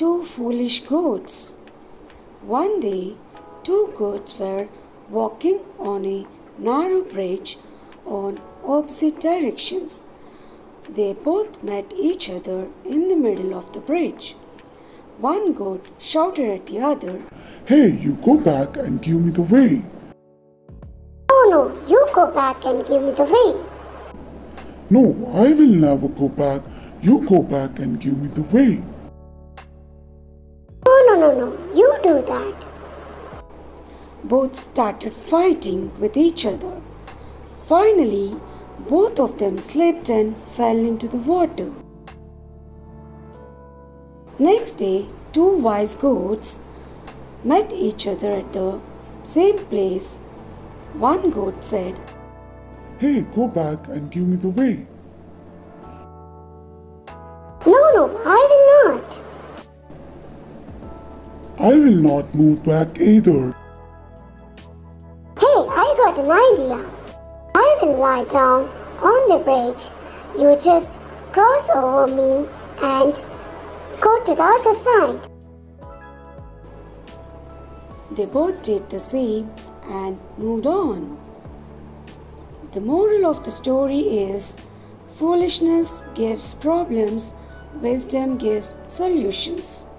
two foolish goats. One day, two goats were walking on a narrow bridge on opposite directions. They both met each other in the middle of the bridge. One goat shouted at the other, Hey, you go back and give me the way. No, no, you go back and give me the way. No, I will never go back. You go back and give me the way. No, you do that. both started fighting with each other. Finally, both of them slipped and fell into the water. Next day, two wise goats met each other at the same place. One goat said, Hey, go back and give me the way. No, no, I will not. I will not move back either. Hey, I got an idea. I will lie down on the bridge. You just cross over me and go to the other side. They both did the same and moved on. The moral of the story is foolishness gives problems, wisdom gives solutions.